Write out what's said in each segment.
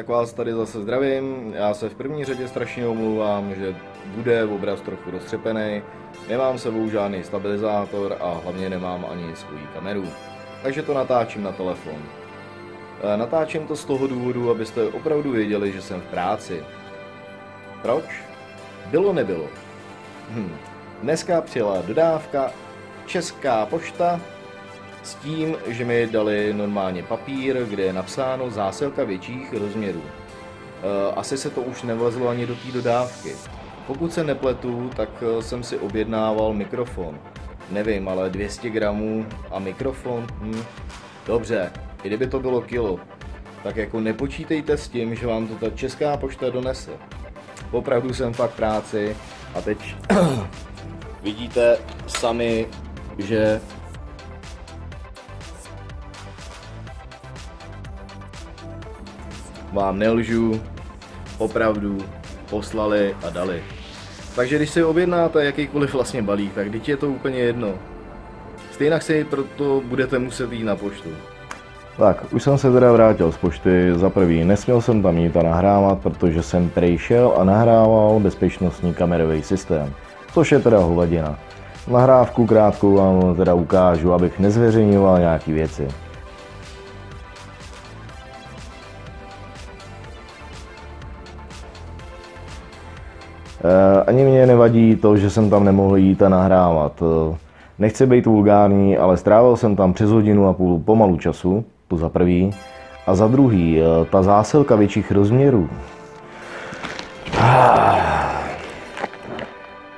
tak vás tady zase zdravím. Já se v první řadě strašně omlouvám, že bude obraz trochu roztřepený. Nemám sebou žádný stabilizátor a hlavně nemám ani svoji kameru. Takže to natáčím na telefon. E, natáčím to z toho důvodu, abyste opravdu věděli, že jsem v práci. Proč? Bylo nebylo. Hm. Dneska přijela dodávka Česká pošta s tím, že mi dali normálně papír, kde je napsáno zásilka větších rozměrů. E, asi se to už nevlezlo ani do té dodávky. Pokud se nepletu, tak e, jsem si objednával mikrofon. Nevím, ale 200 gramů a mikrofon? Hm. Dobře, i kdyby to bylo kilo, tak jako nepočítejte s tím, že vám to ta česká pošta donese. Opravdu jsem fakt práci a teď vidíte sami, že vám nelžu, opravdu poslali a dali. Takže když si objednáte jakýkoliv vlastně balík, tak teď je to úplně jedno. Stejně si proto budete muset jít na poštu. Tak, už jsem se teda vrátil z pošty. Za prvý, nesměl jsem tam jít a nahrávat, protože jsem šel a nahrával bezpečnostní kamerový systém, což je teda hovadina. Nahrávku krátkou vám teda ukážu, abych nezveřejňoval nějaký věci. Ani mě nevadí to, že jsem tam nemohl jít a nahrávat. Eh, nechci být vulgární, ale strávil jsem tam přes hodinu a půl pomalu času, to za prvý. A za druhý, eh, ta zásilka větších rozměrů.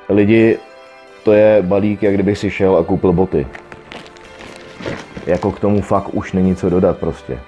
Lidi, to je balík, jak kdybych si šel a koupil boty. Jako k tomu fakt už není co dodat prostě.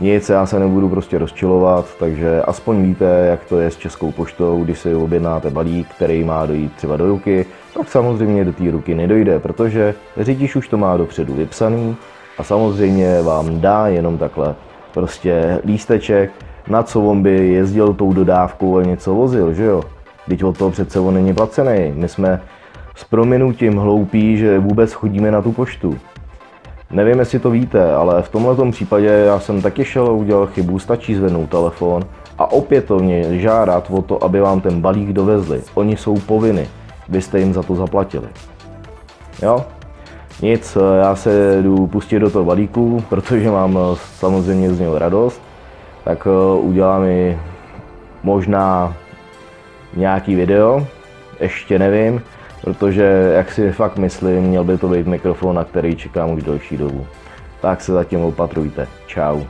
Nic, já se nebudu prostě rozčilovat, takže aspoň víte, jak to je s Českou poštou, když si objednáte balík, který má dojít třeba do ruky, tak samozřejmě do té ruky nedojde, protože řidič už to má dopředu vypsaný a samozřejmě vám dá jenom takhle prostě lísteček, na co on by jezdil tou dodávkou a něco vozil, že jo? Teď od toho přece on není placený. My jsme s prominutím hloupí, že vůbec chodíme na tu poštu. Nevím, jestli to víte, ale v tomhle případě já jsem taky šel a udělal chybu, stačí zvednout telefon a opětovně žádat o to, aby vám ten balík dovezli. Oni jsou povinni, vy jste jim za to zaplatili. Jo? Nic, já se jdu pustit do toho balíku, protože mám samozřejmě z něho radost, tak eh, udělám i možná nějaký video, ještě nevím, protože jak si fakt myslím, měl by to být mikrofon, na který čekám už delší dobu. Tak se zatím opatrujte. Čau.